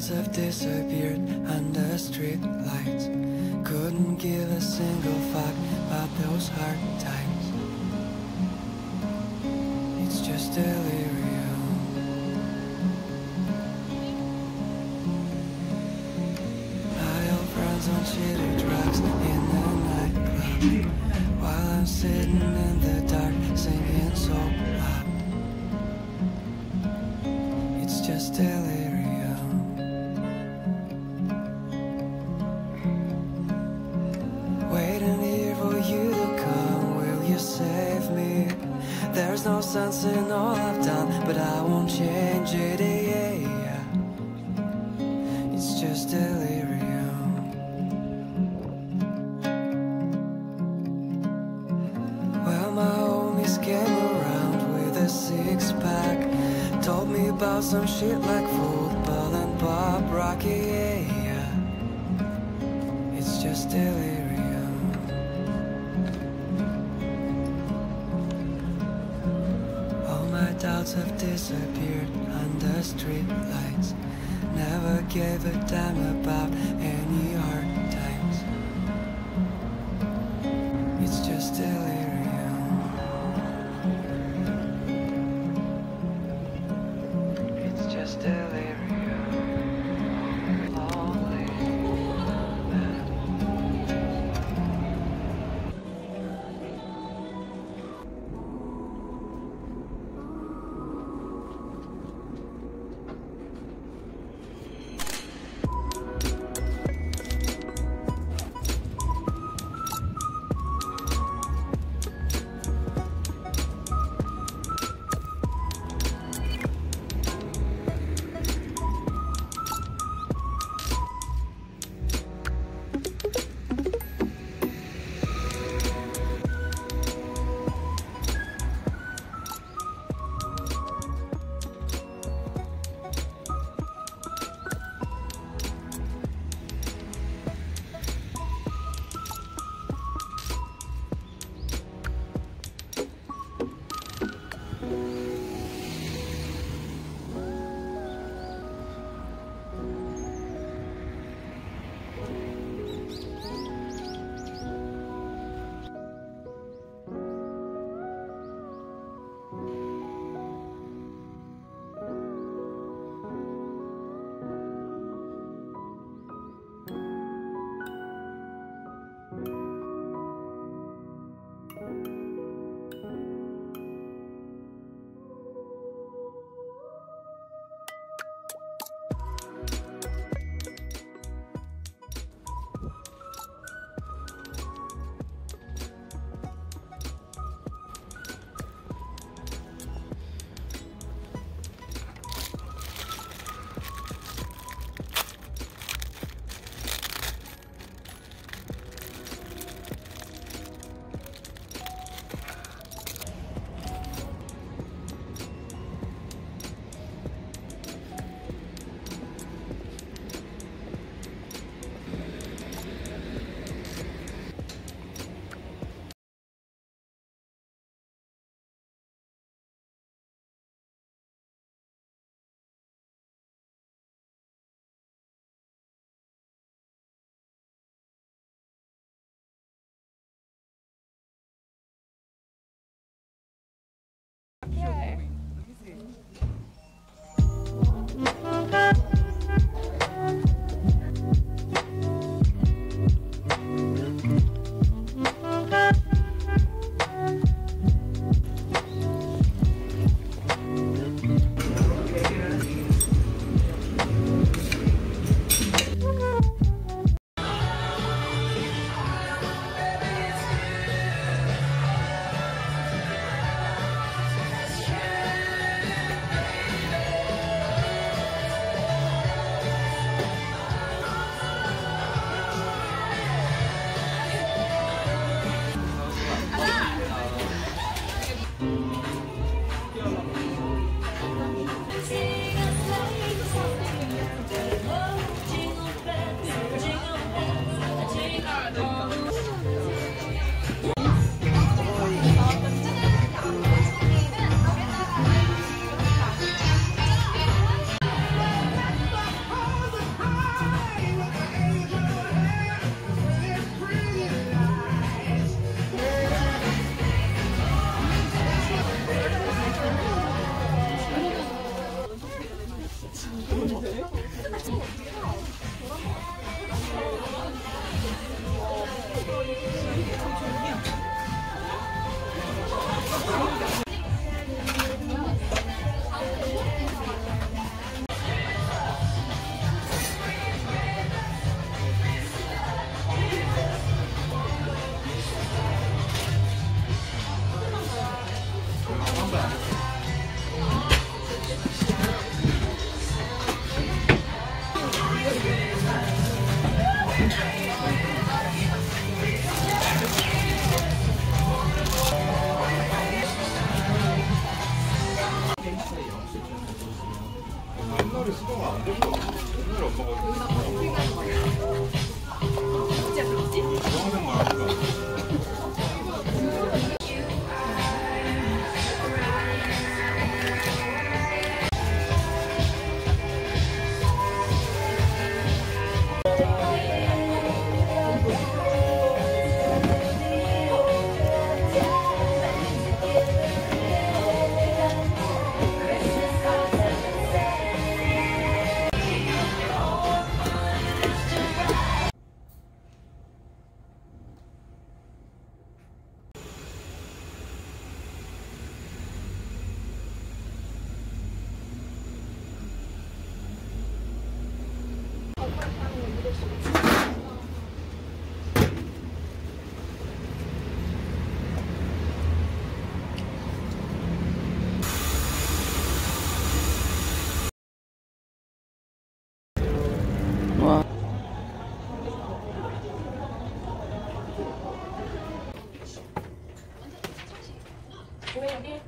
doubts have disappeared under street lights. Couldn't give a single fuck about those hard times. It's just delirium. My old friends on shitty drugs in the nightclub. While I'm sitting in the There's no sense in all I've done, but I won't change it. Yeah. It's just delirium. Well, my homies came around with a six pack. Told me about some shit like football and Bob Rocky. Yeah. It's just delirium. Doubts have disappeared under street lights. Never gave a damn about any hard 와. 고양이.